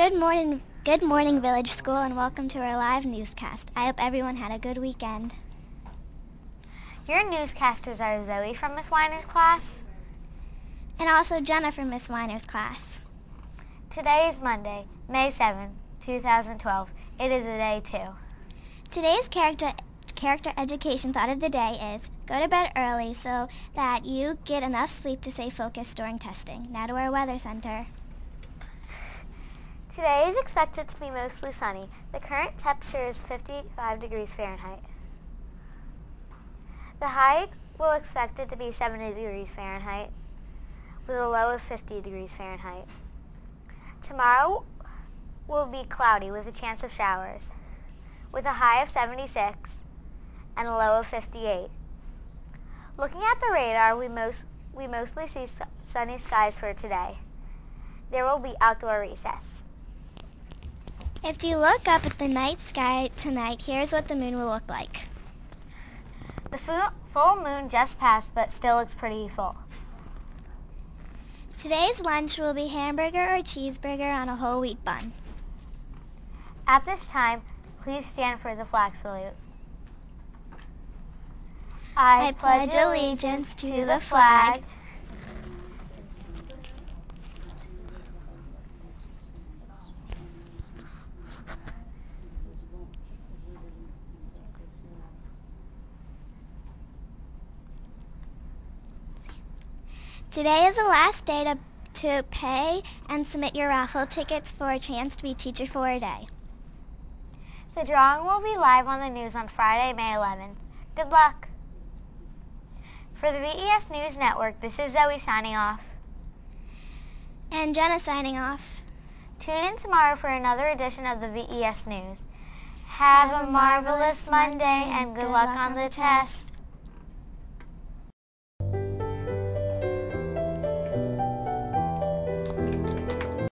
Good morning, good morning, Village School, and welcome to our live newscast. I hope everyone had a good weekend. Your newscasters are Zoe from Miss Weiner's class. And also Jenna from Miss Weiner's class. Today is Monday, May 7th, 2012. It is a day two. Today's character character education thought of the day is go to bed early so that you get enough sleep to stay focused during testing. Now to our weather center. Today is expected to be mostly sunny. The current temperature is 55 degrees Fahrenheit. The high will expected to be 70 degrees Fahrenheit with a low of 50 degrees Fahrenheit. Tomorrow will be cloudy with a chance of showers with a high of 76 and a low of 58. Looking at the radar, we, most, we mostly see sunny skies for today. There will be outdoor recess. If you look up at the night sky tonight, here's what the moon will look like. The full moon just passed, but still looks pretty full. Today's lunch will be hamburger or cheeseburger on a whole wheat bun. At this time, please stand for the flag salute. I pledge allegiance to the flag Today is the last day to, to pay and submit your raffle tickets for a chance to be teacher for a day. The drawing will be live on the news on Friday, May 11th. Good luck. For the VES News Network, this is Zoe signing off. And Jenna signing off. Tune in tomorrow for another edition of the VES News. Have, Have a marvelous Monday and good luck on the test.